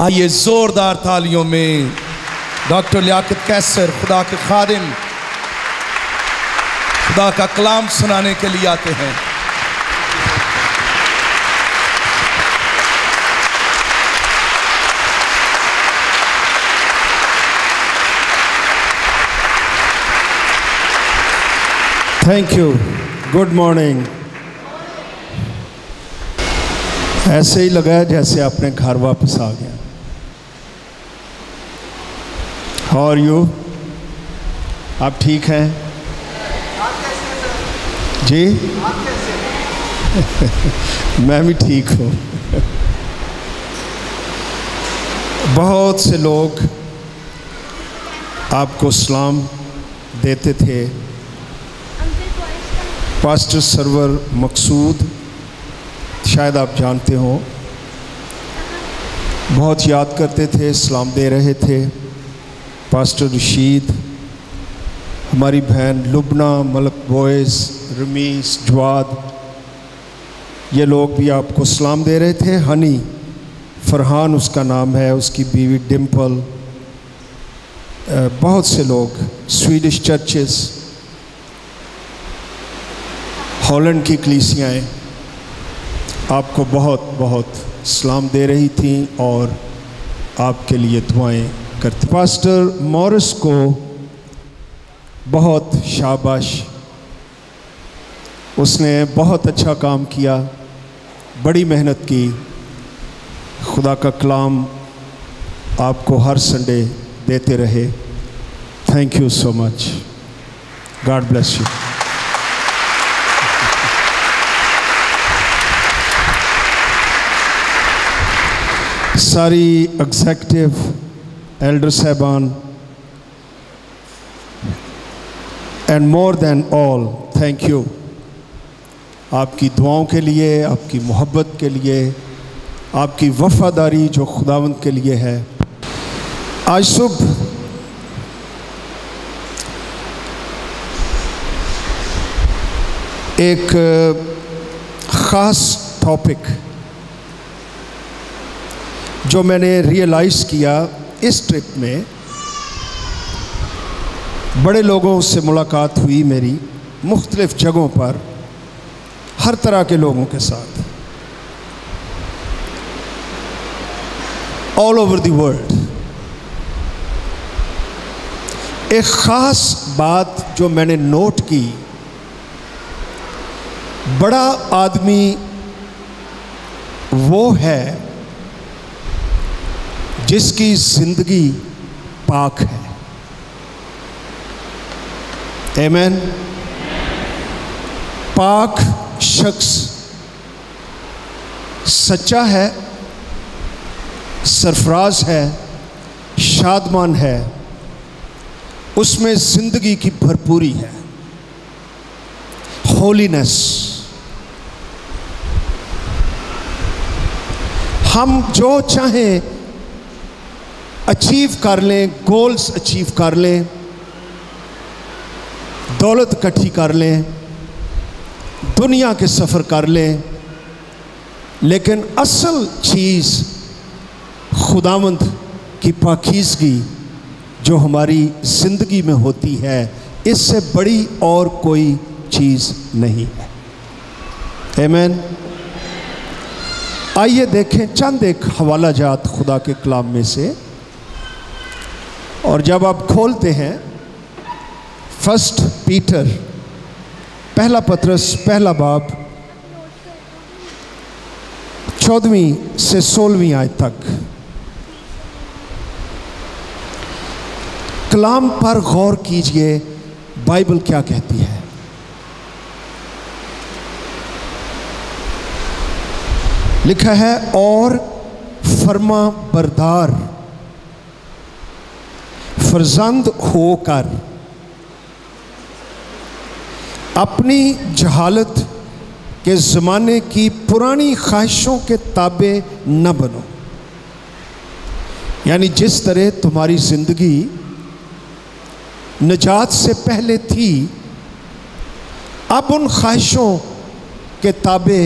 आइए ज़ोरदार तालियों में। डॉक्टर लियाकत कैसर, खुदा के खादिम। खुदा का कलाम सुनाने के लिए आते हैं। थैंक यू गुड मॉर्निंग ऐसे ही लगा जैसे अपने घर वापस आ गया। और यू? आप ठीक हैं? जी? मैं भी ठीक हूँ। बहुत से लोग आपको सलाम देते थे। पास्टर सरवर मकसूद, शायद आप जानते हो, बहुत याद करते थे, सलाम दे रहे थे। पास्टर रशीद हमारी बहन लुबना, मलक बॉयज़ रमीस, जवाद, ये लोग भी आपको सलाम दे रहे थे। हनी, फरहान उसका नाम है, उसकी बीवी डिम्पल बहुत से लोग, स्वीडिश चर्चेस, हॉलैंड की कलीसियाएँ, आपको बहुत बहुत सलाम दे रही थी और आपके लिए दुआएँ करती। पास्टर मॉरिस को बहुत शाबाश। उसने बहुत अच्छा काम किया, बड़ी मेहनत की। खुदा का कलाम आपको हर संडे देते रहे। Thank you so much God bless you सारी executive elder साहबान and more than all thank you आपकी दुआओं के लिए, आपकी मोहब्बत के लिए, आपकी वफादारी जो खुदावंत के लिए है। आज सुबह एक ख़ास टॉपिक जो मैंने रियलाइज़ किया इस ट्रिप में बड़े लोगों से मुलाकात हुई मेरी, मुख्तलिफ़ जगहों पर, हर तरह के लोगों के साथ। ऑल ओवर द वर्ल्ड एक ख़ास बात जो मैंने नोट की, बड़ा आदमी वो है जिसकी ज़िंदगी पाक है। एमैन पाक शख्स सच्चा है, सरफराज है, शादमान है, उसमें ज़िंदगी की भरपूरी है। होलीनेस हम जो चाहें अचीव कर लें गोल्स अचीव कर लें दौलत इकट्ठी कर लें दुनिया के सफ़र कर लें लेकिन असल चीज़ खुदावंद की पाकिजगी जो हमारी ज़िंदगी में होती है इससे बड़ी और कोई चीज़ नहीं है एमैन आइए देखें चंद एक हवाला जात खुदा के कलाम में से और जब आप खोलते हैं, फ़र्स्ट पीटर, पहला पत्रस, पहला बाप, चौदहवीं से सोलहवीं आय तक। कलाम पर गौर कीजिए, बाइबल क्या कहती है? लिखा है, और फर्मा बरदार फर्जंद होकर अपनी जहालत के ज़माने की पुरानी ख्वाहिशों के ताबे न बनो। यानी जिस तरह तुम्हारी ज़िंदगी नजात से पहले थी, अब उन ख्वाहिशों के ताबे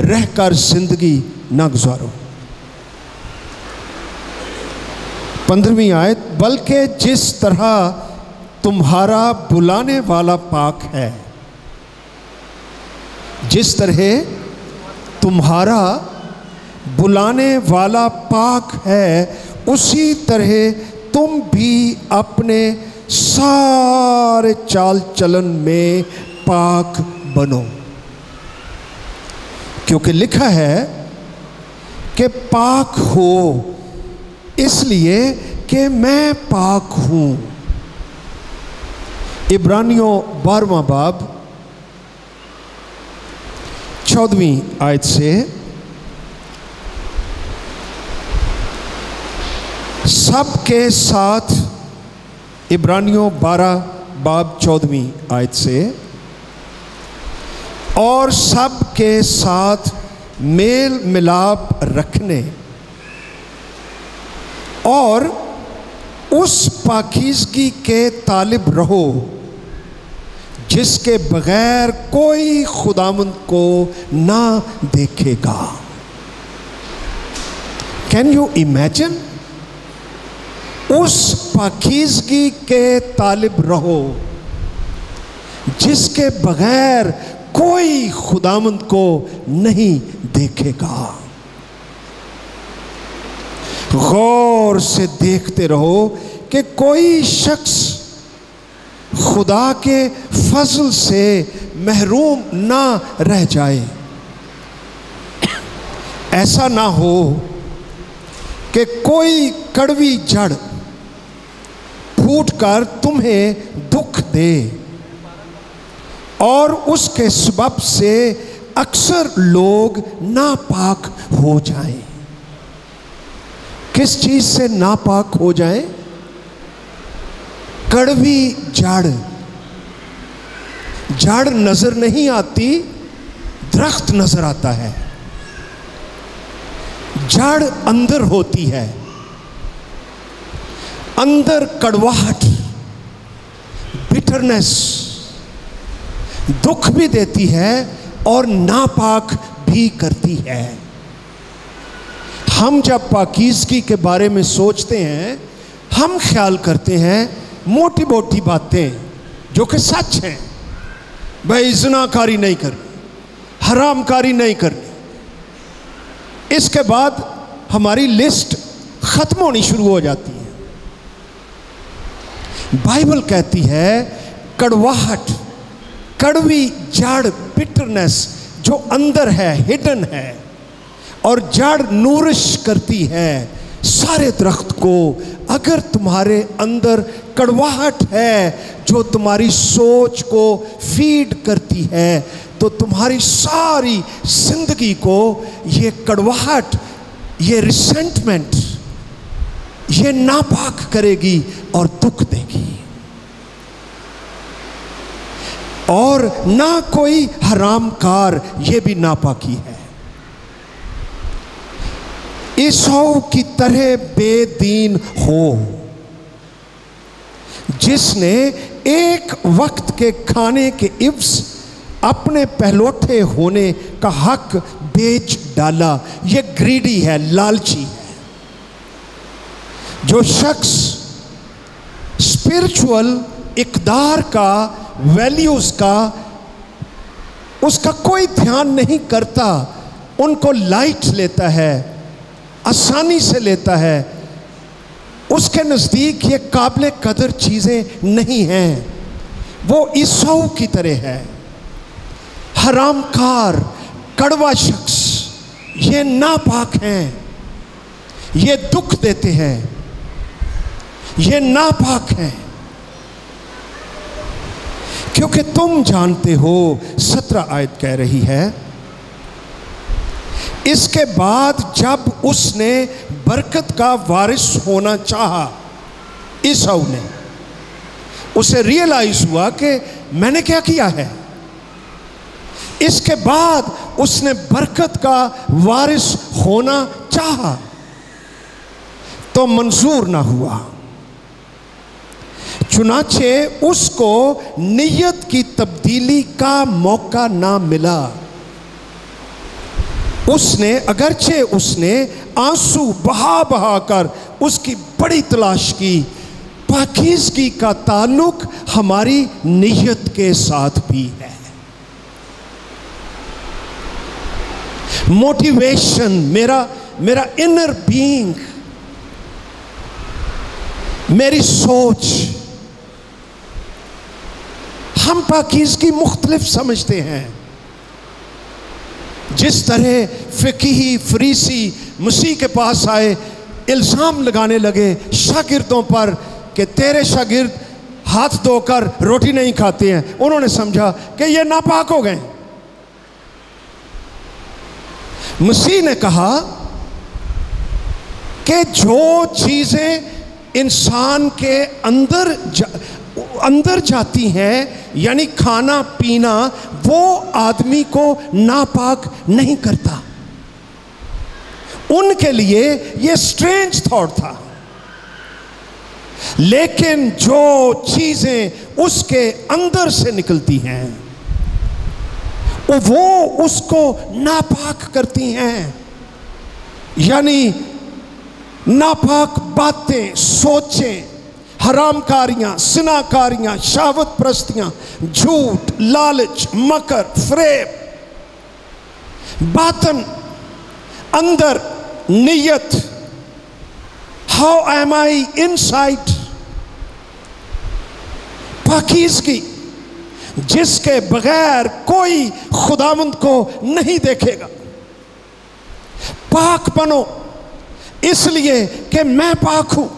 रहकर ज़िंदगी न गुजारो। पंद्रहवीं आयत, बल्कि जिस तरह तुम्हारा बुलाने वाला पाक है, जिस तरह तुम्हारा बुलाने वाला पाक है, उसी तरह तुम भी अपने सारे चाल चलन में पाक बनो। क्योंकि लिखा है कि पाक हो इसलिए कि मैं पाक हूँ। इब्रानियों बारवा बाब, चौदहवीं आयत से सबके साथ इब्रानियों बारह बाब, चौदहवीं आयत से और सबके साथ मेल मिलाप रखने और उस पाकिजगी के तालिब रहो, जिसके बगैर कोई खुदामंद को ना देखेगा। कैन यू इमेजिन उस पाकिजगी के तालिब रहो, जिसके बगैर कोई खुदामंद को नहीं देखेगा। गौर से देखते रहो कि कोई शख्स खुदा के फजल से महरूम ना रह जाए। ऐसा ना हो कि कोई कड़वी जड़ फूट कर तुम्हें दुख दे और उसके सबब से अक्सर लोग नापाक हो जाएँ। किस चीज़ से नापाक हो जाए? कड़वी जाड़। जाड़ नज़र नहीं आती, दरख्त नज़र आता है। जाड़ अंदर होती है। अंदर कड़वाहट बिटरनेस दुख भी देती है और नापाक भी करती है। हम जब पाकिजगी के बारे में सोचते हैं, हम ख्याल करते हैं मोटी मोटी बातें जो कि सच हैं। भाई जनाकारी नहीं करनी हरामकारी नहीं करनी इसके बाद हमारी लिस्ट खत्म होनी शुरू हो जाती है। बाइबल कहती है, कड़वाहट, कड़वी जड़ बिटरनेस जो अंदर है हिडन है और जड़ नूरिश करती है। सारे दरख्त को अगर तुम्हारे अंदर कड़वाहट है, जो तुम्हारी सोच को फ़ीड करती है तो तुम्हारी सारी ज़िंदगी को ये कड़वाहट, ये रिसेंटमेंट ये नापाक करेगी और दुख देगी। और ना कोई हराम कार ये भी नापाकी है। ईसौ की तरह बेदीन हो। जिसने एक वक्त के खाने के इव्स अपने पहलौठे होने का हक बेच डाला। ये ग्रीडी है, लालची है। जो शख्स स्पिरिचुअल इकदार का, वैल्यूज़ का, उसका कोई ध्यान नहीं करता, उनको लाइट लेता है। आसानी से लेता है। उसके नज़दीक ये काबिल कदर चीज़ें नहीं हैं। वो ईसौ की तरह है। हरामकार, कड़वा शख्स, ये नापाक हैं। ये दुख देते हैं। ये नापाक हैं। क्योंकि तुम जानते हो, सत्रह आयत कह रही है इसके बाद जब उसने बरकत का वारिस होना चाहा, ईसाऊ ने, उसे रियलाइज़ हुआ कि मैंने क्या किया है। इसके बाद उसने बरकत का वारिस होना चाहा तो मंजूर ना हुआ। चुनाचे उसको नीयत की तब्दीली का मौका ना मिला। उसने, अगरचे उसने आँसू बहा बहा कर उसकी बड़ी तलाश की। पाकिजगी का ताल्लुक हमारी नीयत के साथ भी है। मोटिवेशन मेरा मेरा इनर बीइंग मेरी सोच। हम पाकिजगी मुख्तलिफ़ समझते हैं। जिस तरह फ़िकी फरीसी मसीह के पास आए, इल्ज़ाम लगाने लगे शागिर्दों पर कि तेरे शागिर्द हाथ धोकर रोटी नहीं खाते हैं। उन्होंने समझा कि ये नापाक हो गए। मसीह ने कहा कि जो चीज़ें इंसान के अंदर अंदर जाती हैं, यानी खाना, पीना, वो आदमी को नापाक नहीं करता। उनके लिए ये स्ट्रेंज थॉट था। लेकिन जो चीज़ें उसके अंदर से निकलती हैं, वो उसको नापाक करती हैं। यानी नापाक बातें, सोचें हरामकारियाँ, सिनाकारियाँ शावत प्रस्तियाँ झूठ, लालच, मकर, फ्रेब। बातन, अंदर, नीयत। How am I inside पाकिजगी, जिसके बगैर कोई खुदावंद को नहीं देखेगा। पाक बनो, इसलिए कि मैं पाक हूँ।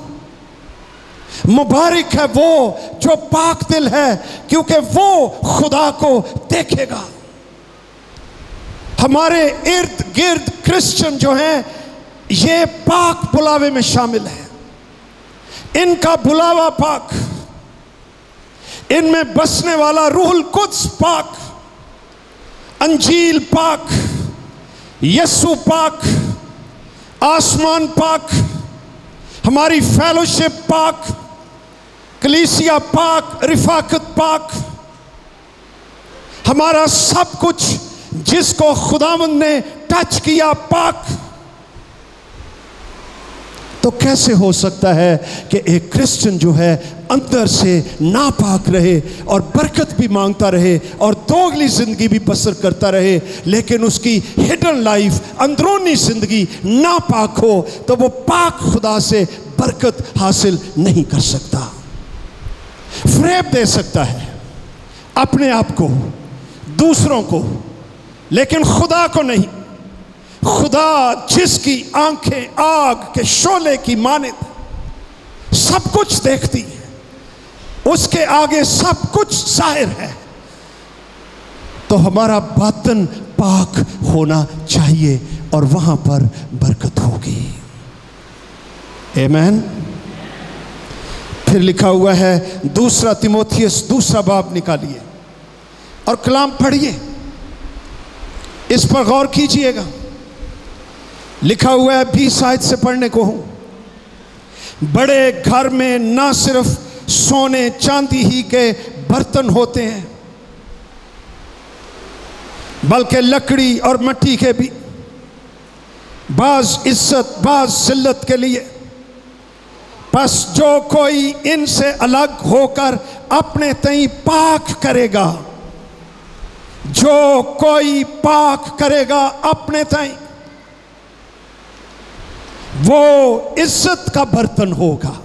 मुबारक है वो जो पाक दिल है, क्योंकि वो खुदा को देखेगा। हमारे इर्द गिर्द क्रिश्चियन जो हैं, ये पाक बुलावे में शामिल है। इनका बुलावा पाक, इनमें बसने वाला रूहुल कुछ पाक, अंजील पाक यस्सु पाक, आसमान पाक हमारी फेलोशिप पाक कलीसिया पाक रिफाकत पाक हमारा सब कुछ जिसको खुदावंद ने टच किया पाक तो कैसे हो सकता है कि एक क्रिश्चियन जो है अंदर से नापाक रहे और बरकत भी माँगता रहे और दोगली ज़िंदगी भी बसर करता रहे, लेकिन उसकी हिडन लाइफ अंदरूनी ज़िंदगी नापाक हो तो वो पाक खुदा से बरकत हासिल नहीं कर सकता। फ्रेब दे सकता है अपने आप को, दूसरों को, लेकिन खुदा को नहीं। खुदा जिसकी आँखें आग के शोले की मानित सब कुछ देखती है। उसके आगे सब कुछ ज़ाहिर है। तो हमारा बातन पाक होना चाहिए और वहाँ पर बरकत होगी। एमैन फिर लिखा हुआ है, दूसरा तिमोथियस, दूसरा बाब निकालिए और कलाम पढ़िए। इस पर गौर कीजिएगा। लिखा हुआ है बीस आयत से पढ़ने को हूँ। बड़े घर में ना सिर्फ़ सोने चांदी ही के बर्तन होते हैं, बल्कि लकड़ी और मट्टी के भी। बाज इज़्ज़त, बाज जिल्लत के लिए। बस जो कोई इनसे अलग होकर अपने तई पाक करेगा, जो कोई पाक करेगा अपने तई वो इज़्ज़त का बर्तन होगा।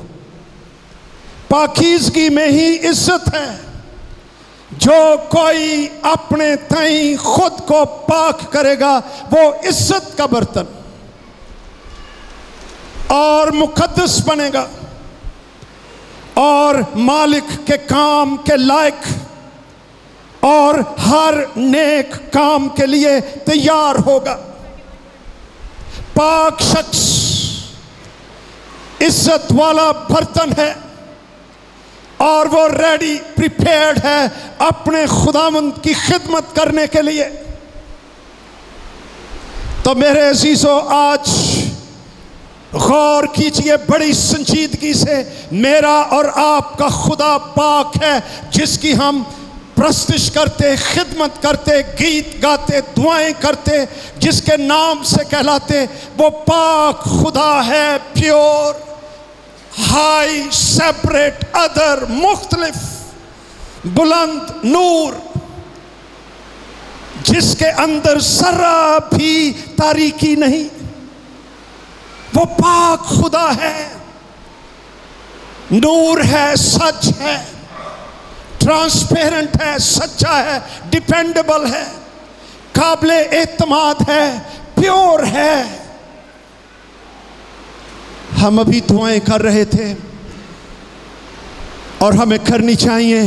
पाकिजगी में ही इज़्ज़त है। जो कोई अपने तई खुद को पाक करेगा, वो इज़्ज़त का बर्तन। और मुकदस बनेगा। और मालिक के काम के लायक और हर नेक काम के लिए तैयार होगा। पाक शख्स इज़्ज़त वाला बर्तन है और वो रेडी प्रिपेयर्ड है अपने खुदामंद की खिदमत करने के लिए। तो मेरे अजीजों, आज गौर कीजिए बड़ी संजीदगी से मेरा और आपका खुदा पाक है, जिसकी हम प्रस्तिश करते, खिदमत करते, गीत गाते, दुआएँ करते, जिसके नाम से कहलाते, वो पाक खुदा है, प्योर। हाई सेपरेट अदर मुख्तलिफ़ बुलंद नूर जिसके अंदर जरा भी तारीकी नहीं, वो पाक खुदा है। नूर है, सच है। ट्रांसपेरेंट है, सच्चा है, डिपेंडेबल है। काबिल एतमाद है, प्योर है। हम अभी दुआएँ कर रहे थे और हमें करनी चाहिए।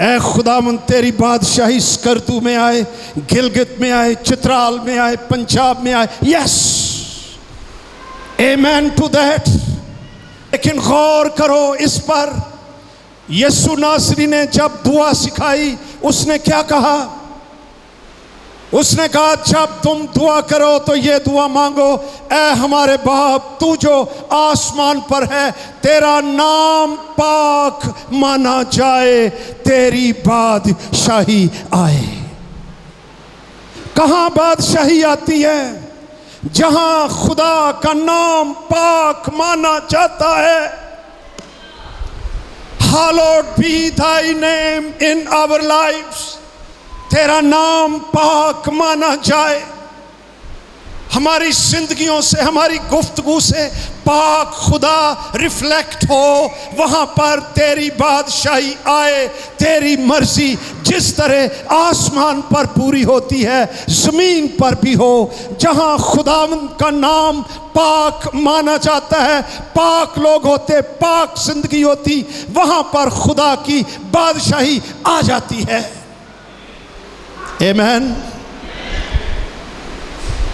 ए खुदावन तेरी बादशाही स्कर्तू में आए, गिलगित में आए, चित्राल में आए, पंजाब में आए। Yes a man to that लेकिन गौर करो इस पर। यसु नासरी ने जब दुआ सिखाई, उसने क्या कहा? उसने कहा जब तुम दुआ करो तो ये दुआ मांगो। ए हमारे बाप, तू जो आसमान पर है, तेरा नाम पाक माना जाए, तेरी बादशाही आए। कहाँ बादशाही आती है? जहाँ खुदा का नाम पाक माना जाता है। Hallowed be thy name in our lives तेरा नाम पाक माना जाए। हमारी जिंदगियों से, हमारी गुफ्तगु से पाक खुदा रिफ्लेक्ट हो। वहाँ पर तेरी बादशाही आए, तेरी मर्ज़ी जिस तरह आसमान पर पूरी होती है, ज़मीन पर भी हो। जहाँ खुदा का नाम पाक माना जाता है, पाक लोग होते, पाक ज़िंदगी होती, वहाँ पर खुदा की बादशाही आ जाती है। एमैन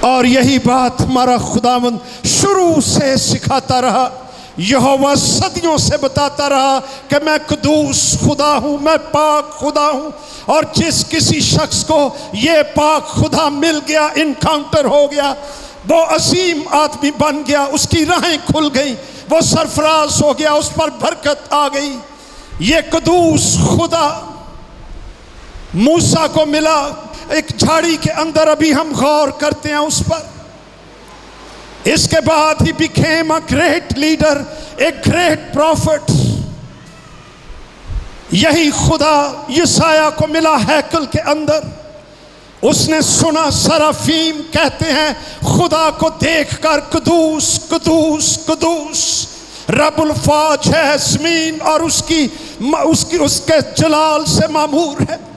और यही बात हमारा खुदावन शुरू से सिखाता रहा, यहोवा सदियों से बताता रहा कि मैं कदूस खुदा हूँ, मैं पाक खुदा हूँ, और जिस किसी शख्स को ये पाक खुदा मिल गया इनकाउंटर हो गया, वो असीम आदमी बन गया, उसकी राहें खुल गई, वो सरफराज हो गया, उस पर बरकत आ गई। ये कदूस खुदा मूसा को मिला एक झाड़ी के अंदर, अभी हम गौर करते हैं उस पर। इसके बाद ही became a great leader a great prophet यही खुदा यसाया को मिला हैकल के अंदर। उसने सुना, सराफीम कहते हैं, खुदा को देखकर कदूस कदूस कदूस। रबुल फाज है, ज़मीन और उसकी उसकी, उसके जलाल से मामूर है।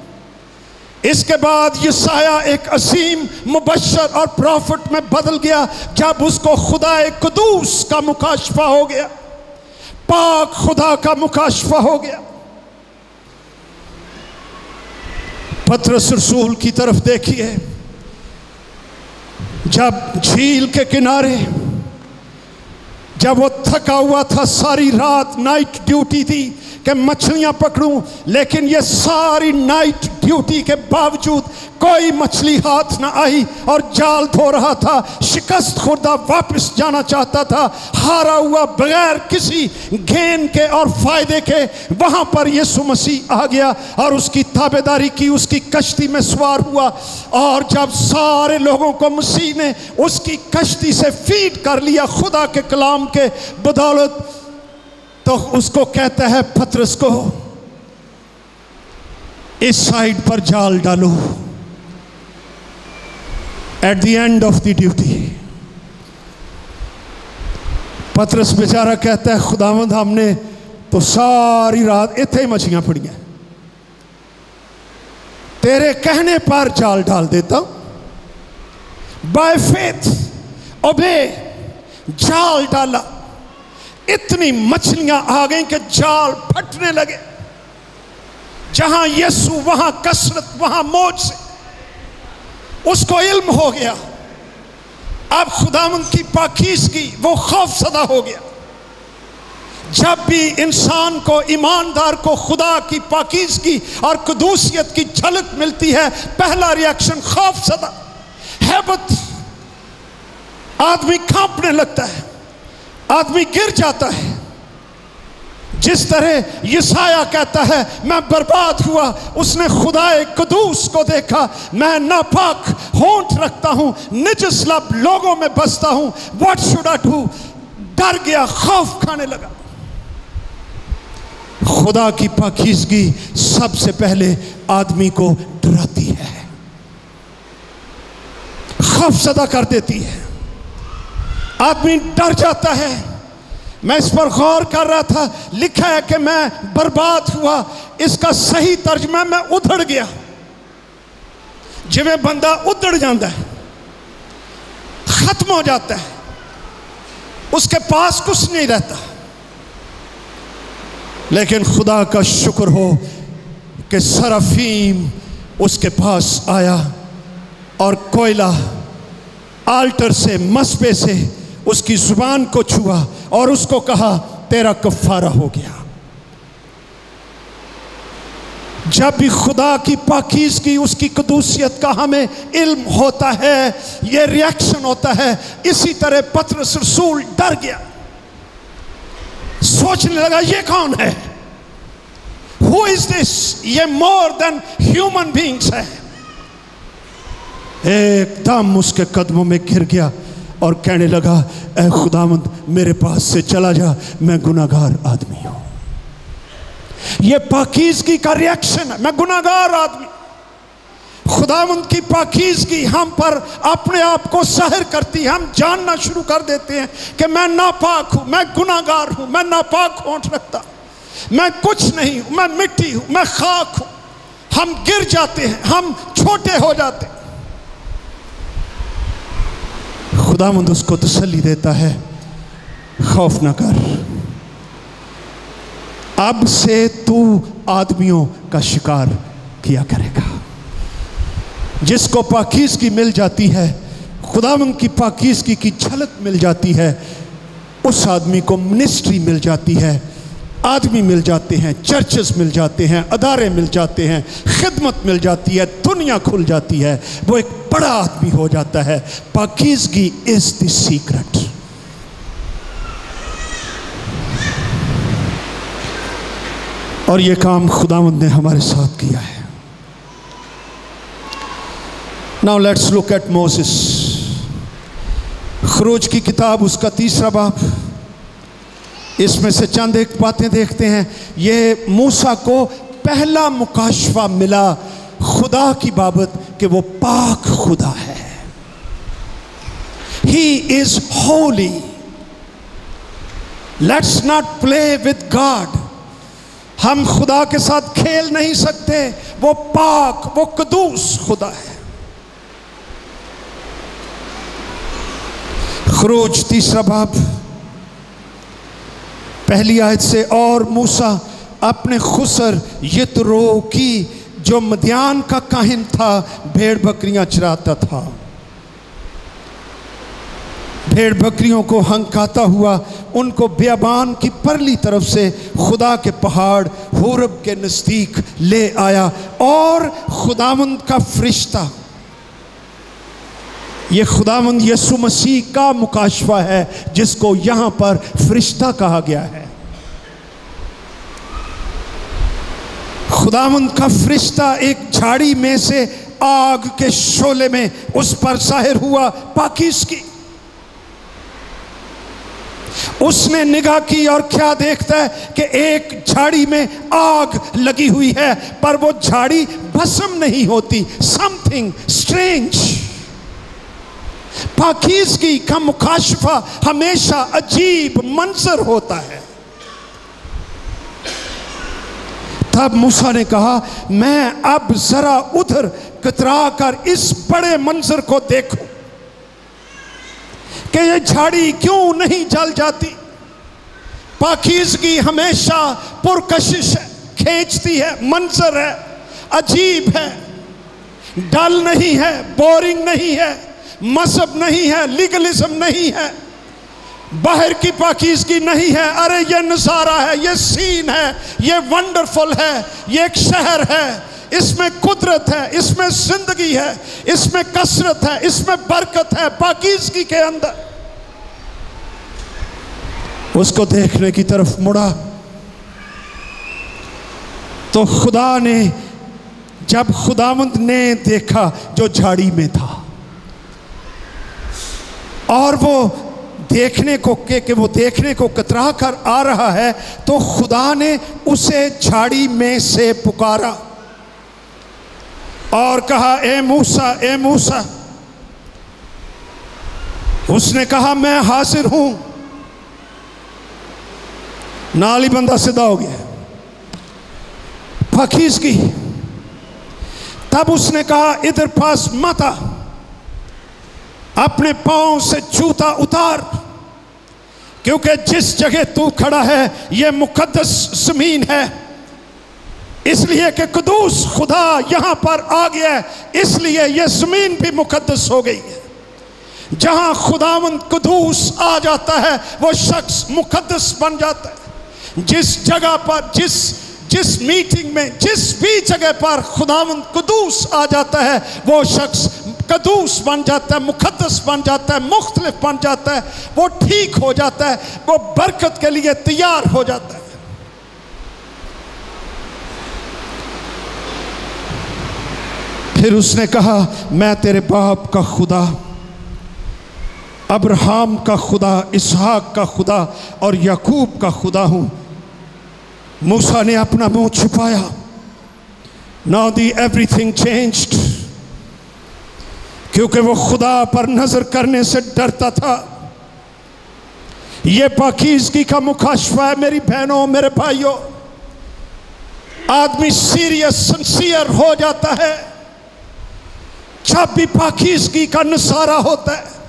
इसके बाद ये साया एक असीम मुबशर और प्रॉफिट में बदल गया, जब उसको खुदा कदूस का मुकाशफा हो गया। पाक खुदा का मुकाशफा हो गया। पत्रस रसूल की तरफ़ देखिए, जब झील के किनारे, जब वो थका हुआ था, सारी रात नाइट ड्यूटी थी कि मछलियाँ पकड़ूं, लेकिन ये सारी नाइट ड्यूटी के बावजूद कोई मछली हाथ ना आई और जाल धो रहा था। शिकस्त खुर्दा वापस जाना चाहता था। हारा हुआ बगैर किसी गेन के और फ़ायदे के वहाँ पर यीशु मसीह आ गया और उसकी ताबेदारी की, उसकी कश्ती में सवार हुआ और जब सारे लोगों को मसीह ने उसकी कश्ती से फ़ीड कर लिया खुदा के कलाम के बदौलत तो उसको कहता है, पत्रस को इस साइड पर जाल डालो। At the end of the duty पत्रस बेचारा कहता है, खुदावंद, हमने तो सारी रात इतने ही मछलियाँ फड़ियाँ। तेरे कहने पर जाल डाल देता बाय फेथ ओबे जाल डाला। इतनी मछलियाँ आ गई कि जाल फटने लगे। जहाँ यीशु, वहाँ कसरत, वहाँ मौज से। उसको इल्म हो गया। अब खुदावन की पाकिजगी वो खौफ सदा हो गया। जब भी इंसान को, ईमानदार को खुदा की पाकिजगी और कदूसियत की झलक मिलती है, पहला रिएक्शन खौफ सदा। हैबत आदमी कांपने लगता है। आदमी गिर जाता है। जिस तरह यसाया कहता है, मैं बर्बाद हुआ, उसने खुदाए कदूस को देखा, मैं नापाक होंठ रखता हूँ निजस लब लोगों में बसता हूँ व्हाट शुड आई डू डर गया, खौफ खाने लगा। खुदा की पाकिजगी सबसे पहले आदमी को डराती है। खौफ सदा कर देती है। आदमी डर जाता है। मैं इस पर गौर कर रहा था, लिखा है कि मैं बर्बाद हुआ। इसका सही तर्जमा मैं उधड़ गया। जिमें बंदा उधड़ जाता है, खत्म हो जाता है। उसके पास कुछ नहीं रहता। लेकिन खुदा का शुक्र हो कि सरफीम उसके पास आया और कोयला आल्टर से मसबे से उसकी ज़ुबान को छुआ और उसको कहा, तेरा कफारा हो गया। जब भी खुदा की पाकिज की उसकी कदूसियत का हमें इल्म होता है, ये रिएक्शन होता है, इसी तरह पत्र रसूल डर गया। सोचने लगा, ये कौन है? हु इज़ दिस ये मोर देन ह्यूमन बींग्स है। एकदम उसके कदमों में गिर गया। और कहने लगा ए खुदामंद मेरे पास से चला जा, मैं गुनागार आदमी हूँ। यह पाकिजगी का रिएक्शन है, मैं गुनागार आदमी खुदावंद की पाकिजगी हम पर अपने आप को सहर करती है। हम जानना शुरू कर देते हैं कि मैं नापाक हूँ, मैं गुनागार हूँ, मैं नापाक होठ रखता मैं कुछ नहीं हूँ, मैं मिट्टी हूँ, मैं खाक हूँ। हम गिर जाते हैं, हम छोटे हो जाते हैं। खुदावंद उसको तसली देता है। खौफ ना कर। अब से तू आदमियों का शिकार किया करेगा। जिसको पाकिज की मिल जाती है खुदामंद की पाकिस की झलक मिल जाती है, उस आदमी को मिनिस्ट्री मिल जाती है। आदमी मिल जाते हैं चर्चेस मिल जाते हैं, अदारे मिल जाते हैं, खिदमत मिल जाती है, दुनिया खुल जाती है, वो एक बड़ा आदमी हो जाता है। पाकिजगी इज़ द सीक्रेट और ये काम खुदावंद ने हमारे साथ किया है। Now let's look at Moses खरोज की किताब, उसका तीसरा बाप। इसमें से चंद एक बातें देखते हैं। ये मूसा को पहला मुकाशवा मिला खुदा की बाबत कि वो पाक खुदा है। He is holy let's not play with God हम खुदा के साथ खेल नहीं सकते। वो पाक, वो कदूस खुदा है। खरोज तीसरा बाब। पहली आयत से, और मूसा अपने खुसर यतरो की, जो मध्यान का काहिन था, भेड़ बकरियाँ चराता था। भेड़ बकरियों को हंकाता हुआ, उनको बेबान की परली तरफ़ से खुदा के पहाड़, हूरब के नज़दीक ले आया, और खुदावंद का फरिश्ता ये खुदावंद यसु मसीह का मुकाशवा है, जिसको यहाँ पर फरिश्ता कहा गया है। खुदावंद का फरिश्ता एक झाड़ी में से आग के शोले में उस पर साहिर हुआ पाकिस की उसने निगाह की और क्या देखता है कि एक झाड़ी में आग लगी हुई है, पर वो झाड़ी भस्म नहीं होती समथिंग स्ट्रेंज पाकिजगी का मुकाशफा हमेशा अजीब मंजर होता है। तब मूसा ने कहा, मैं अब जरा उधर कतरा कर इस बड़े मंजर को देखूँ कि ये झाड़ी क्यों नहीं जल जाती। पाकिजगी हमेशा पुरकशिश है, खींचती है, मंजर है, अजीब है, डल नहीं है, बोरिंग नहीं है मज़हब नहीं है लीगलिज्म नहीं है, बाहर की पाकिजगी नहीं है। अरे ये नज़ारा है, ये सीन है, ये वंडरफुल है, ये एक शहर है। इसमें कुदरत है, इसमें ज़िंदगी है, इसमें कसरत है, इसमें बरकत है पाकिजगी के अंदर। उसको देखने की तरफ़ मुड़ा। तो खुदा ने, जब खुदावंद ने देखा जो झाड़ी में था और वो देखने को के, कि वो देखने को कतरा कर आ रहा है तो खुदा ने उसे झाड़ी में से पुकारा और कहा ए मूसा ए मूसा। उसने कहा मैं हाजिर हूँ। नाली बंदा सीधा हो गया फकीज की। तब उसने कहा इधर पास मत अपने पाँव से जूता उतार, क्योंकि जिस जगह तू खड़ा है यह मुकदस ज़मीन है। इसलिए कि कदूस खुदा यहाँ पर आ गया है, इसलिए यह ज़मीन भी मुकदस हो गई है। जहाँ खुदावन कदूस आ जाता है, वो शख्स मुकदस बन जाता है। जिस जगह पर, जिस जिस मीटिंग में, जिस भी जगह पर खुदावन कदूस आ जाता है, वो शख्स कदूस बन जाता है मुकदस बन जाता है, मुख्तलिफ़ बन जाता है, वो ठीक हो जाता है, वो बरकत के लिए तैयार हो जाता है। फिर उसने कहा, मैं तेरे बाप का खुदा, अब्राहम का खुदा, इसहाक का खुदा और यकूब का खुदा हूँ। मूसा ने अपना मुँह छुपाया। Now the everything changed. क्योंकि वो खुदा पर नज़र करने से डरता था। ये पाकिजगी का मुखाशफा है मेरी बहनों, मेरे भाइयों। आदमी सीरियस, सिंसियर हो जाता है। जब भी पाकिजगी का नसारा होता है।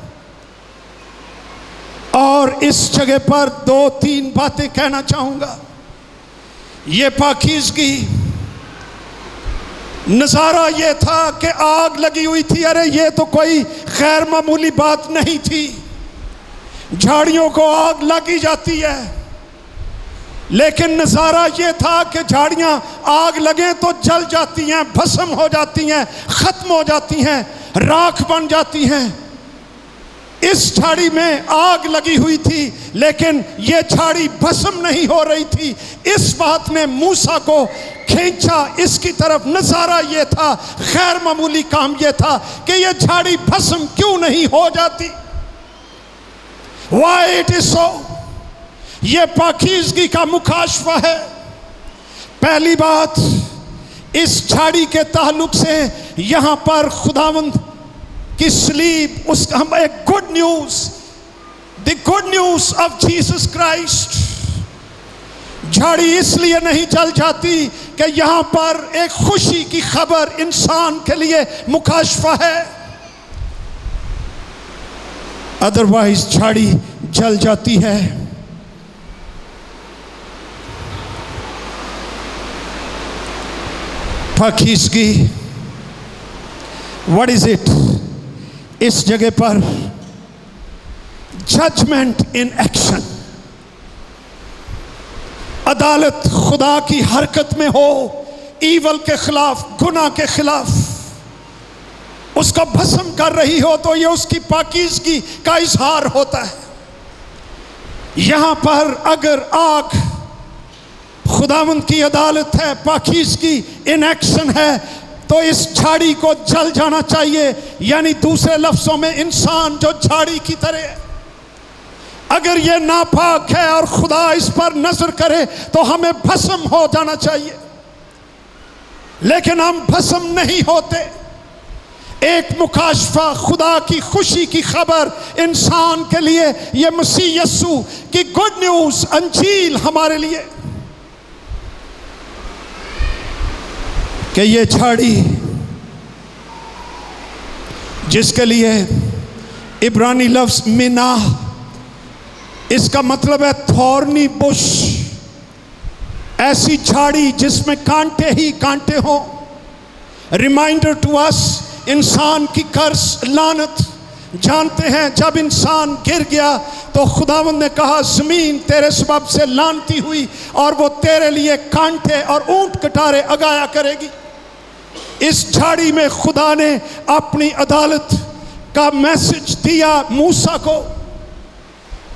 और इस जगह पर दो तीन बातें कहना चाहूँगा। ये पाकिजगी नज़ारा ये था कि आग लगी हुई थी। अरे ये तो कोई खैर मामूली बात नहीं थी। झाड़ियों को आग लगी जाती है। लेकिन नज़ारा ये था कि झाड़ियाँ आग लगे तो जल जाती हैं, भस्म हो जाती हैं, ख़त्म हो जाती हैं, राख बन जाती हैं। इस झाड़ी में आग लगी हुई थी, लेकिन यह झाड़ी भस्म नहीं हो रही थी। इस बात ने मूसा को खींचा, इसकी तरफ़ नज़ारा यह था खैर मामूली काम यह था कि यह झाड़ी भस्म क्यों नहीं हो जाती। वाई इट इज़ सो यह पाकिजगी का मुखाशवा है। पहली बात, इस झाड़ी के ताल्लुक से यहाँ पर खुदावंद कि स्लीप उसका हम एक good news the good news of Jesus Christ झाड़ी इसलिए नहीं जल जाती कि यहाँ पर एक खुशी की खबर इंसान के लिए मुकाशफा है। अदरवाइज़ झाड़ी जल जाती है। फकीसगी व्हाट इज़ इट इस जगह पर जजमेंट इन एक्शन अदालत खुदा की हरकत में हो ईवल के खिलाफ गुना के खिलाफ। उसका भस्म कर रही हो तो यह उसकी पाकिजगी का इजहार होता है। यहाँ पर अगर आग खुदावंत की अदालत है, पाकिजगी इन एक्शन है तो इस झाड़ी को जल जाना चाहिए, यानी दूसरे लफ्जों में इंसान जो झाड़ी की तरह अगर ये नापाक है और खुदा इस पर नज़र करे तो हमें भस्म हो जाना चाहिए। लेकिन हम भस्म नहीं होते। एक मुकाशफा खुदा की खुशी की खबर इंसान के लिए यह मसीह यस्सु की गुड न्यूज़, अंजील हमारे लिए। कि ये झाड़ी जिसके लिए इब्रानी लफ्ज मीना, इसका मतलब है थॉर्नी बुश। ऐसी झाड़ी जिसमें कांटे ही कांटे हों। रिमाइंडर टू अस इंसान की कर्ज, लानत। जानते हैं, जब इंसान गिर गया तो खुदावंद ने कहा, ज़मीन तेरे सबब से लानती हुई और वो तेरे लिए कांटे और ऊँट कटारे अगाया करेगी। इस झाड़ी में खुदा ने अपनी अदालत का मैसेज दिया मूसा को।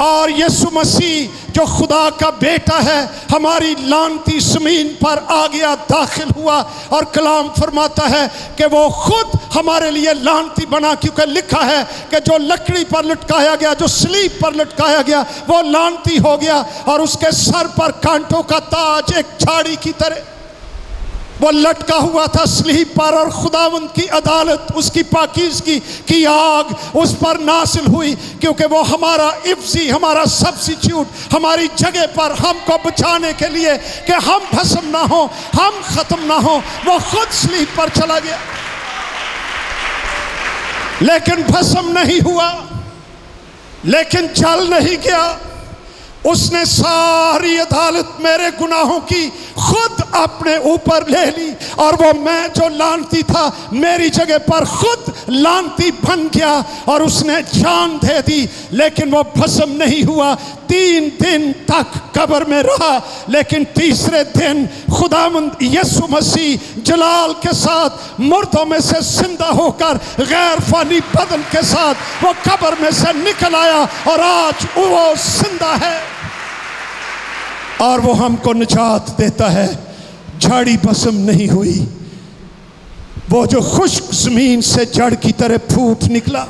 और यीशु मसीह जो खुदा का बेटा है, हमारी लानती ज़मीन पर आ गया, दाखिल हुआ और कलाम फरमाता है कि वो खुद हमारे लिए लानती बना, क्योंकि लिखा है कि जो लकड़ी पर लटकाया गया, जो स्लीप पर लटकाया गया, वो लानती हो गया और उसके सर पर कांटों का ताज एक झाड़ी की तरह वो लटका हुआ था स्लीप पर और खुदावंद की अदालत, उसकी पाकिजगी की आग उस पर नासिल हुई, क्योंकि वो हमारा इफ्जी हमारा सब्सिट्यूट हमारी जगह पर हमको बचाने के लिए कि हम भस्म ना हो, हम ख़त्म ना हो, वो खुद स्लीप पर चला गया। लेकिन भस्म नहीं हुआ, लेकिन जल नहीं गया। उसने सारी अदालत मेरे गुनाहों की खुद अपने ऊपर ले ली और वो मैं जो लानती था, मेरी जगह पर खुद लानती बन गया और उसने जान दे दी, लेकिन वो भस्म नहीं हुआ। तीन दिन तक कब्र में रहा, लेकिन तीसरे दिन खुदामंद यसु मसीह जलाल के साथ मुर्दों में से ज़िंदा होकर गैर फानी बदन के साथ वो कब्र में से निकल आया और आज वो ज़िंदा है। और वो हमको निजात देता है। झाड़ी बसम नहीं हुई। वो जो खुश्क ज़मीन से जड़ की तरह फूट निकला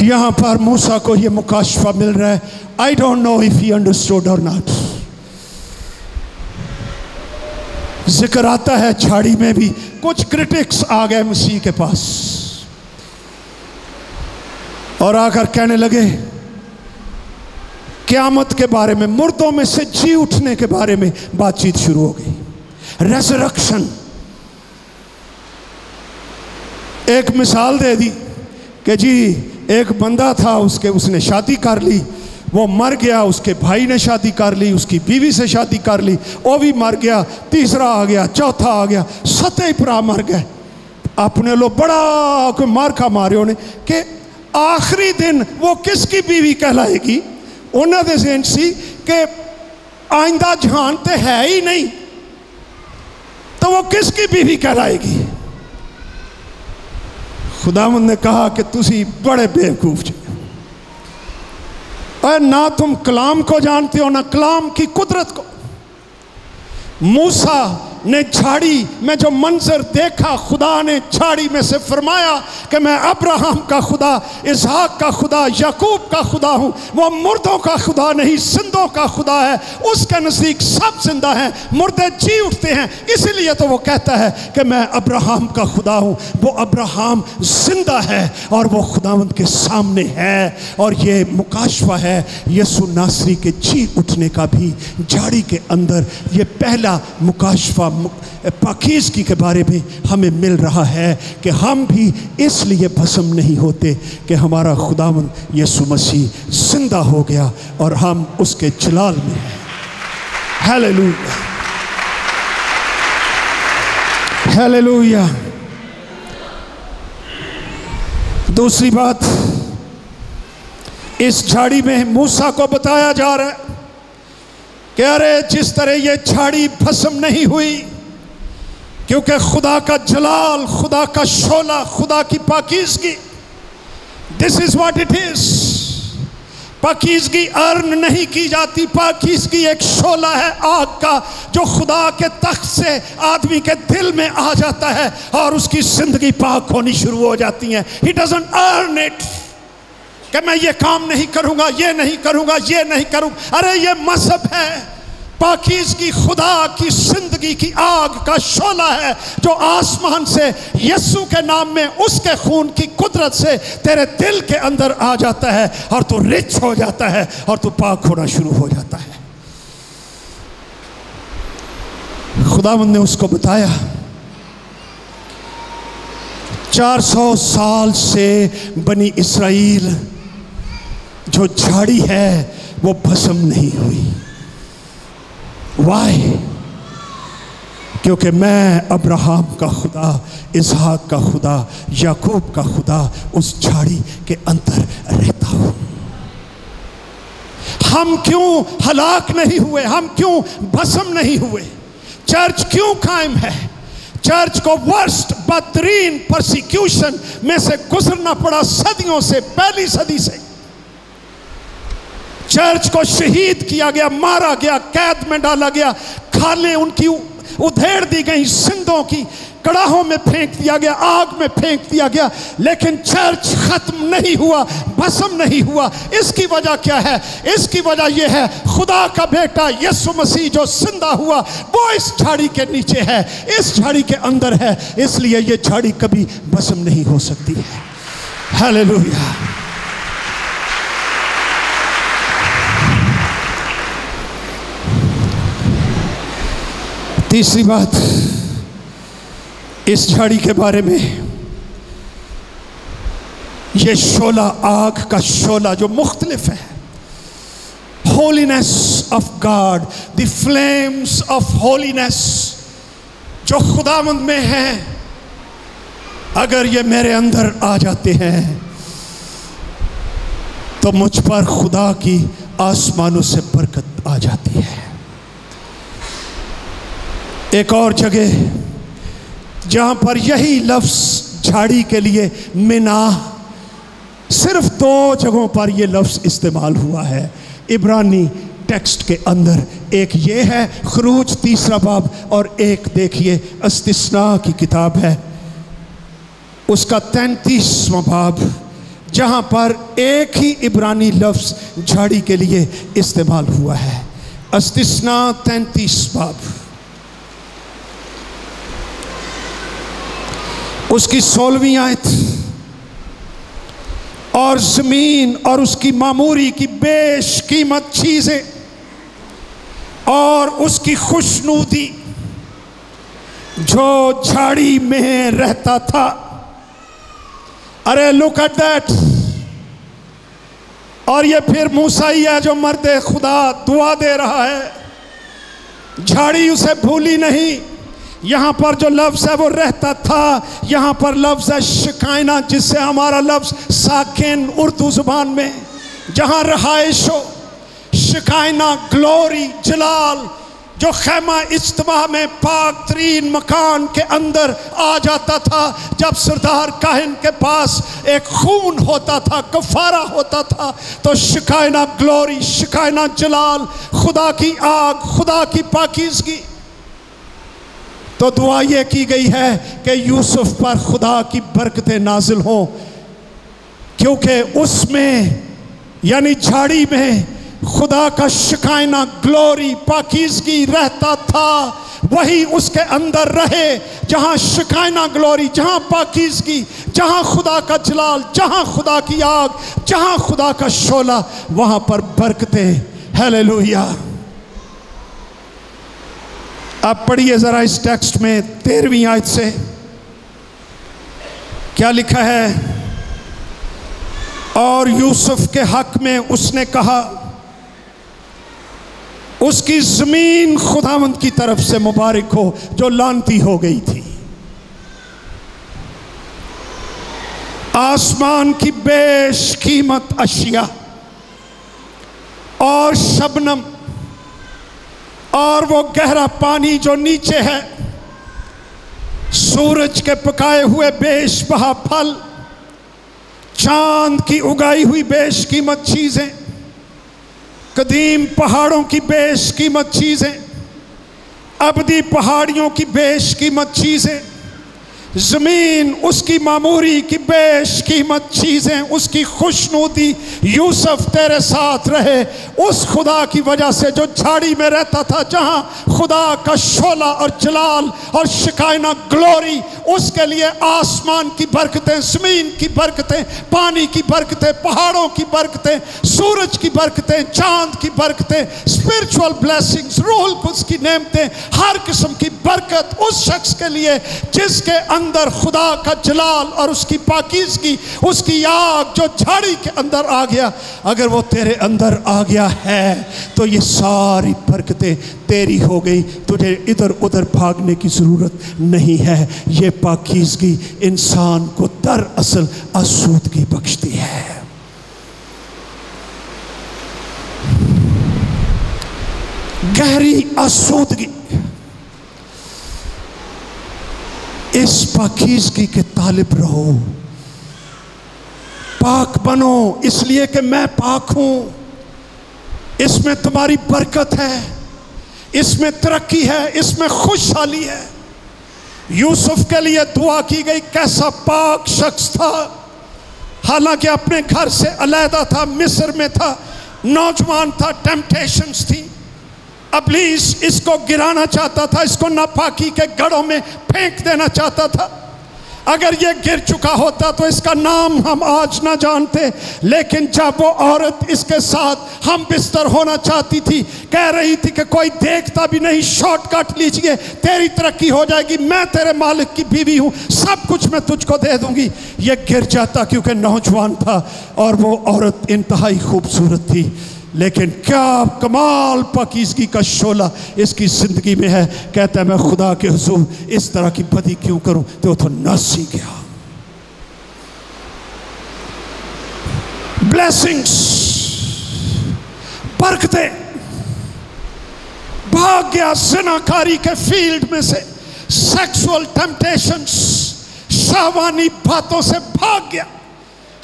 यहाँ पर मूसा को ये मुकाशफा मिल रहा है। I don't know if he understood or not ज़िक्र आता है झाड़ी में भी। कुछ क्रिटिक्स आ गए मसीह के पास। और आकर कहने लगे, क्यामत के बारे में, मुर्दों में से जी उठने के बारे में बातचीत शुरू हो गई। रेजरक्शन एक मिसाल दे दी कि जी एक बंदा था, उसके, उसने शादी कर ली। वो मर गया, उसके भाई ने शादी कर ली, उसकी बीवी से शादी कर ली। वो भी मर गया, तीसरा आ गया, चौथा आ गया सतह भरा मर गए। अपने लोग बड़ा कोई मार खा मारे उन्हें कि आखिरी दिन वो किसकी बीवी कहलाएगी? उन्होंने जेन सी कि आइंदा जहान तो है ही नहीं। तो वो किसकी बीवी कहलाएगी? खुदावंद ने कहा कि तुसी बड़े बेवकूफ़ जी। और ना तुम कलाम को जानते हो, ना कलाम की कुदरत को। मूसा ने झाड़ी, में जो मंजर देखा, खुदा ने झाड़ी में से फरमाया कि मैं अब्राहम का खुदा, इसहाक का खुदा, यकूब का खुदा हूँ। वो मुर्दों का खुदा नहीं जिंदों का खुदा है। उसके नज़दीक सब ज़िंदा हैं, मुर्दे जी उठते हैं। इसीलिए तो वो कहता है कि मैं अब्राहम का खुदा हूँ। वो अब्राहम ज़िंदा है और वो खुदावंद के सामने है। और ये मुकाशवा है यसु नासरी के जी उठने का भी, झाड़ी के अंदर ये पहला मुकाशवा पाकिजगी के बारे में हमें मिल रहा है कि हम भी इसलिए भस्म नहीं होते कि हमारा खुदावन यसु मसीह ज़िंदा हो गया और हम उसके जलाल में हैं। हालेलुया। हालेलुया। दूसरी बात, इस झाड़ी में मूसा को बताया जा रहा है। कि अरे जिस तरह ये झाड़ी भस्म नहीं हुई, क्योंकि खुदा का जलाल, खुदा का शोला, खुदा की पाकिजगी। This is what it is पाकिजगी earn नहीं की जाती, पाकिजगी एक शोला है, आग का, जो खुदा के तख्त से आदमी के दिल में आ जाता है और उसकी ज़िंदगी पाक होनी शुरू हो जाती है। ही डजेंट अर्न इट कि मैं ये काम नहीं करूँगा, ये नहीं करूँगा, ये नहीं करूँगा। अरे ये मज़हब है, पाकिज की खुदा की ज़िंदगी की आग का शोला है, जो आसमान से यस्सु के नाम में, उसके खून की कुदरत से तेरे दिल के अंदर आ जाता है और तू रिच हो जाता है और तू पाक होना शुरू हो जाता है। खुदावंद ने उसको बताया 400 साल से बनी इसराइल जो झाड़ी है, वो भस्म नहीं हुई। वाई क्योंकि मैं अब्राहम का खुदा, इसहाक का खुदा, याकूब का खुदा उस झाड़ी के अंदर रहता हूँ। हम क्यों हलाक नहीं हुए? हम क्यों भस्म नहीं हुए? चर्च क्यों कायम है? चर्च को वर्स्ट बदतरीन परसिक्यूशन में से गुजरना पड़ा सदियों से, पहली सदी से। चर्च को शहीद किया गया, मारा गया, कैद में डाला गया, खाले उनकी उधेड़ दी गई, सिंधों की कड़ाहों में फेंक दिया गया, आग में फेंक दिया गया, लेकिन चर्च खत्म नहीं हुआ, भस्म नहीं हुआ। इसकी वजह क्या है? इसकी वजह यह है, खुदा का बेटा यीशु मसीह जो ज़िंदा हुआ, वो इस झाड़ी के नीचे है, इस झाड़ी के अंदर है, इसलिए ये झाड़ी कभी भस्म नहीं हो सकती है। हालेलुया। तीसरी बात, इस झाड़ी के बारे में, ये शोला आग का शोला जो मुख्तलिफ़ है holiness of God the flames of holiness जो खुदामंद में है, अगर ये मेरे अंदर आ जाते हैं तो मुझ पर खुदा की आसमानों से बरकत आ जाती है। एक और जगह, जहाँ पर यही लफ्ज झाड़ी के लिए मिना, सिर्फ़ दो जगहों पर यह लफ्ज इस्तेमाल हुआ है। इब्रानी टेक्स्ट के अंदर एक ये है, खरूज तीसरा बाब, और एक देखिए, अस्तिस्ना की किताब है। उसका तैंतीसवां बाब, जहाँ पर एक ही इब्रानी लफ्ज झाड़ी के लिए इस्तेमाल हुआ है। अस्तिस्ना तैंतीस बाब। उसकी सोलहवीं आयत। और ज़मीन और उसकी मामूरी की बेश बेशकीमत चीज़ें। और उसकी खुशनूदी। जो झाड़ी में रहता था। अरे लुक एट दैट और ये फिर मूसा ही है जो मर्द खुदा दुआ दे रहा है। झाड़ी उसे भूली नहीं। यहाँ पर जो लफ्ज़ है वो रहता था। यहाँ पर लफ्ज़ है शिकायना, जिससे हमारा लफ्ज़ साकिन उर्दू ज़ुबान में। जहाँ रहाइश हो, शिकायना, ग्लोरी, जलाल, जो खैमा इज्तमा में पाक तरीन मकान के अंदर आ जाता था, जब सरदार काहिन के पास एक खून होता था कफारा होता था तो शिकायना ग्लोरी, शिकायना जलाल, खुदा की आग, खुदा की पाकिजगी तो दुआ यह की गई है कि यूसुफ पर खुदा की बरकतें नाजिल हों। क्योंकि उसमें, यानी झाड़ी में, खुदा का शिकायना, ग्लोरी, पाकिजगी रहता था। वही उसके अंदर रहे, जहाँ शिकायना, ग्लोरी, जहाँ पाकिजगी, जहाँ खुदा का जलाल, जहाँ खुदा की आग, जहाँ खुदा का शोला, वहाँ पर बरकतें। हेलेलुया। आप पढ़िए ज़रा इस टेक्स्ट में तेरहवीं आयत से। क्या लिखा है? और यूसुफ के हक में उसने कहा, उसकी ज़मीन खुदावंत की तरफ़ से मुबारक हो, जो लानती हो गई थी। आसमान की बेश कीमत अशिया और शबनम और वो गहरा पानी जो नीचे है, सूरज के पकाए हुए बेश बहा फल, चाँद की उगाई हुई बेश कीमत चीज़ें, कदीम पहाड़ों की बेश कीमत चीज़ें, अबदी पहाड़ियों की बेश कीमत चीज़ें ज़मीन, उसकी मामूरी की बेश कीमत, चीज़ें, उसकी खुशनूदी, यूसुफ तेरे साथ रहे। उस खुदा की वजह से जो झाड़ी में रहता था, जहाँ खुदा का शोला और जलाल और शिकायना ग्लोरी, उसके लिए आसमान की बरकतें, ज़मीन की बरकतें, पानी की बरकतें, पहाड़ों की बरकतें, सूरज की बरकतें, चाँद की बरकतें स्पिरिचुअल ब्लेसिंग्स रूल कुछ की नेमतें, हर किस्म की बरकत उस शख्स के लिए, जिसके अंदर खुदा का जलाल और उसकी पाकिजगी, उसकी आग जो झाड़ी के अंदर आ गया, अगर वो तेरे अंदर आ गया है तो ये सारी बरकतें तेरी हो गई। तुझे इधर उधर भागने की ज़रूरत नहीं है। ये पाकिजगी इंसान को दरअसल आसूदगी बख्शती है। गहरी आसूदगी इस पाकिजगी के तालिब रहो। पाक बनो, इसलिए कि मैं पाक हूँ। इसमें तुम्हारी बरकत है, इसमें तरक्की है, इसमें खुशहाली है। यूसुफ के लिए दुआ की गई, कैसा पाक शख्स था। हालाँकि अपने घर से अलहदा था, मिस्र में था, नौजवान था टेम्पटेशंस थी। अबलीस इसको गिराना चाहता था, इसको नापाकी के गढ़ों में फेंक देना चाहता था। अगर ये गिर चुका होता तो इसका नाम हम आज ना जानते, लेकिन जब वो औरत इसके साथ हम बिस्तर होना चाहती थी, कह रही थी कि कोई देखता भी नहीं शॉर्टकट लीजिए, तेरी तरक्की हो जाएगी, मैं तेरे मालिक की बीवी हूँ, सब कुछ मैं तुझको दे दूँगी। ये गिर जाता क्योंकि नौजवान था और वो औरत इंतहाई खूबसूरत थी। लेकिन क्या कमाल पाकिजगी का शोला इसकी ज़िंदगी में है। कहता है, मैं खुदा के हजूर इस तरह की बदी क्यों करूँ? तो तो नस गया। ब्लेसिंग्स बरकते! भाग गया जिनाकारी के फ़ील्ड में से। सेक्सुअल टेम्पटेशंस शाहवानी बातों से भाग गया।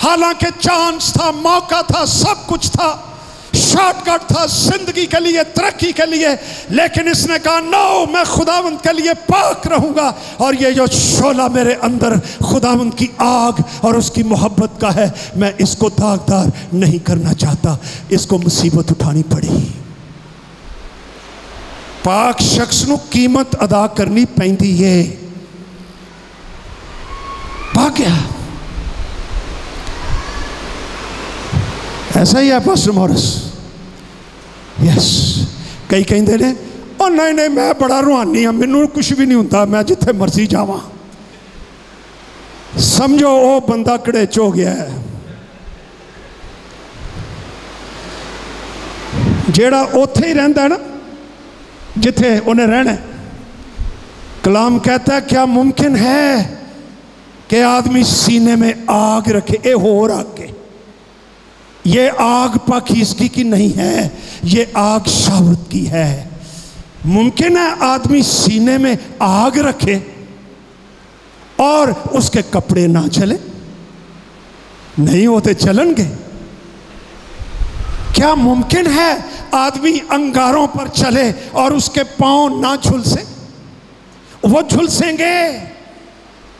हालाँकि चांस था, मौका था, सब कुछ था। शॉर्टकट था ज़िंदगी के लिए, तरक्की के लिए, लेकिन इसने कहा नो मैं खुदावंत के लिए पाक रहूँगा। और ये जो शोला मेरे अंदर खुदावंत की आग और उसकी मोहब्बत का है। मैं इसको दागदार नहीं करना चाहता। इसको मुसीबत उठानी पड़ी। पाक शख्स को कीमत अदा करनी पी है। पा गया ऐसा ही है पास्टर मॉरिस यस कई ਕਹਿੰਦੇ ਨੇ ਉਹ ਨਹੀਂ ਨਹੀਂ ਮੈਂ ਬੜਾ ਰੂਹਾਨੀ ਆ ਮੈਨੂੰ ਕੁਝ ਵੀ ਨਹੀਂ ਹੁੰਦਾ ਮੈਂ ਜਿੱਥੇ ਮਰਜ਼ੀ ਜਾਵਾਂ ਸਮਝੋ ਉਹ ਬੰਦਾ ਕੜੇਚ ਹੋ ਗਿਆ ਹੈ ਜਿਹੜਾ ਉੱਥੇ ਹੀ ਰਹਿੰਦਾ ਹੈ ਨਾ ਜਿੱਥੇ ਉਹਨੇ ਰਹਿਣਾ ਹੈ। कलाम कहता है क्या मुमकिन है कि आदमी सीने में आग रखे ए हो आग के ये आग पाकिजगी की की नहीं है, ये आग शावत की है। मुमकिन है आदमी सीने में आग रखे और उसके कपड़े ना चले। नहीं होते चलनगे। क्या मुमकिन है आदमी अंगारों पर चले और उसके पाँव ना झुलसे? वो झुलसेंगे।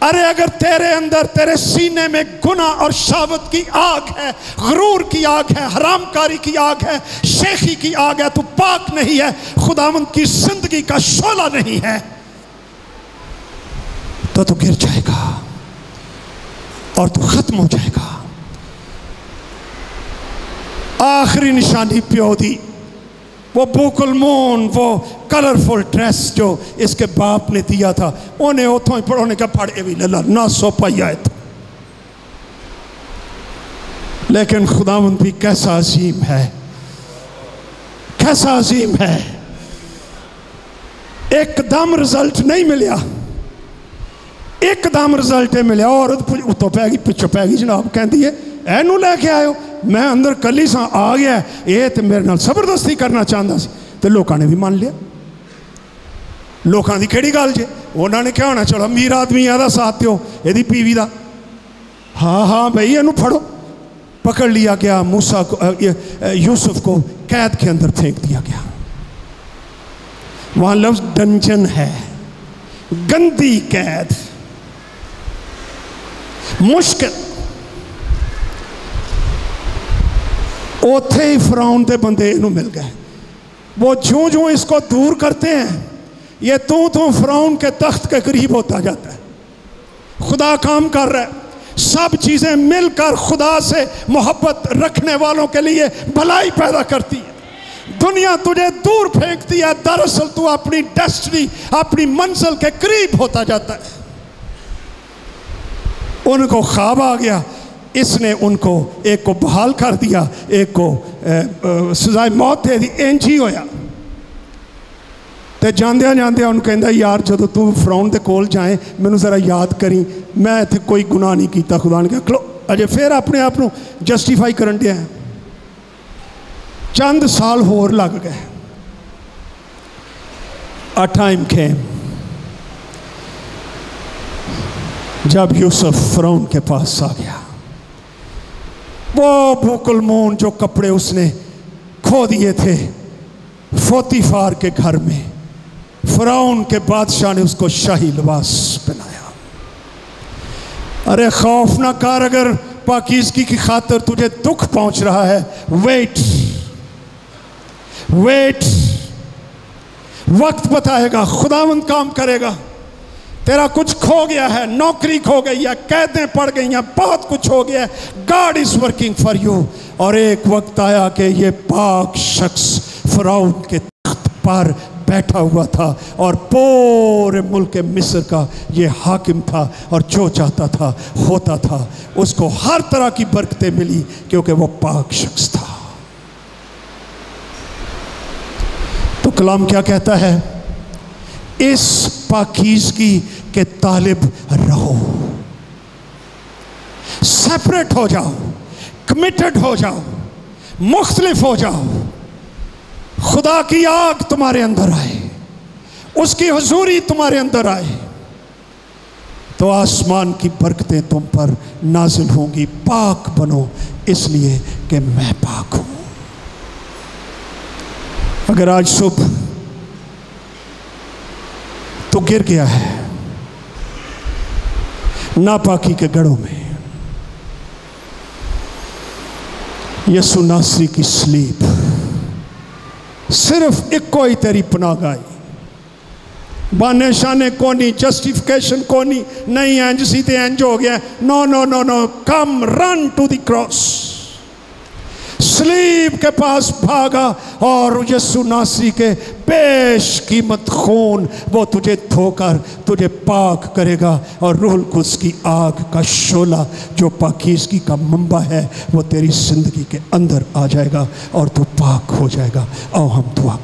अरे अगर तेरे अंदर, तेरे सीने में गुना और शावत की आग है, गरूर की आग है, हरामकारी की आग है, शेखी की आग है, तू पाक नहीं है, खुदावंत की ज़िंदगी का शोला नहीं है तो तू गिर जाएगा और तू खत्म हो जाएगा। आखिरी निशानी प्यो दी वो बुकुल मून, वो कलरफुल ड्रेस जो इसके बाप ने दिया था उन्हें उतों ही पढ़ोने का पढ़ भी लला ना सो पाया तो लेकिन खुदावंद भी कैसा अजीम है, कैसा अजीम है। एकदम रिज़ल्ट नहीं मिलया। एकदम रिज़ल्ट मिले औरत उतो पै गई, पिछो पै गई, जनाब कहती है एनू लैके आयो। मैं अंदर कली सा आ गया। ये तो मेरे नाल ज़बरदस्ती करना चाहता सी। तो लोगों ने भी मान लिया। लोगों की केड़ी गल जे? उन्होंने क्या होना? चलो, अमीर आदमी है साथ दो यदि पीवी का हाँ हाँ भाई इनू फड़ो। पकड़ लिया गया, मूसा को यूसुफ को कैद के अंदर फेंक दिया गया। वहाँ लफ्ज डंजन है। गंदी कैद। मुश्किल। उथे ही फराउन के बंदे इनू मिल गए। वो जो जो इसको दूर करते हैं, ये तू तू फ्राउन के तख्त के करीब होता जाता है। खुदा काम कर रहा है। सब चीज़ें मिलकर खुदा से मोहब्बत रखने वालों के लिए भलाई पैदा करती है। दुनिया तुझे दूर फेंकती है, दरअसल तू अपनी डेस्टनी अपनी मंजिल के करीब होता जाता है। उनको ख्वाब आ गया। इसने उनको एक को बहाल कर दिया एक को सजाए मौत दे दी इंज ही होया ਤੇ ਜਾਂਦਿਆਂ ਜਾਂਦਿਆਂ ਉਹਨੂੰ ਕਹਿੰਦਾ ਯਾਰ ਜਦੋਂ ਤੂੰ ਫਰਾਉਨ ਦੇ ਕੋਲ ਜਾਏ ਮੈਨੂੰ ਜ਼ਰਾ ਯਾਦ ਕਰੀ ਮੈਂ ਇੱਥੇ ਕੋਈ ਗੁਨਾਹ ਨਹੀਂ ਕੀਤਾ ਖੁਦਾ ਨੇ ਕਿਹਾ ਖਲੋ ਅਜੇ ਫਿਰ ਆਪਣੇ ਆਪ ਨੂੰ ਜਸਟੀਫਾਈ ਕਰਨ ਡਿਆ ਹੈ। ਚੰਦ ਸਾਲ ਹੋਰ ਲੱਗ ਗਏ A time came जब यूसुफ फरौन के पास आ गया वो बुकुलमून जो कपड़े उसने खो दिए थे, फोतीफार के घर में, फरौन के बादशाह ने उसको शाही लिबास पहनाया। अरे खौफ ना कर अगर पाकिजगी की खातर तुझे दुख पहुँच रहा है। वेट वेट वक्त बताएगा, खुदावंद काम करेगा। तेरा कुछ खो गया है, नौकरी खो गई है, कैदें पड़ गई हैं, बहुत कुछ हो गया है। God is working for you और एक वक्त आया कि ये पाक शख्स फराउन के तख्त पर बैठा हुआ था और पूरे मुल्क मिस्र का ये हाकिम था और जो चाहता था, होता था। उसको हर तरह की बरकतें मिली क्योंकि वो पाक शख्स था। तो कलाम क्या कहता है? इस पाकिजगी के तालिब रहो। सेपरेट हो जाओ कमिटेड हो जाओ, मुख्तलिफ़ हो जाओ। खुदा की आग तुम्हारे अंदर आए, उसकी हजूरी तुम्हारे अंदर आए। तो आसमान की बरकतें तुम पर नाजिल होंगी, पाक बनो, इसलिए कि मैं पाक हूँ। अगर आज सुबह तो गिर गया है नापाकी के गढ़ों में। यसु नासरी की स्लीप। सिर्फ़ इको ही तेरी पना गाई बाने शाने कोनी, जस्टिफिकेशन कोनी, नहीं इंज सी ते हो गया। No no no no, come run to the cross सलीब के पास भागा और यसु नासी के पेश कीमत खून, वो तुझे धोकर, तुझे पाक करेगा और रोहल कुछ की आग का शोला, जो पाकिजगी का मंबा है, वो तेरी ज़िंदगी के अंदर आ जाएगा और तू पाक हो जाएगा। और हम दुआ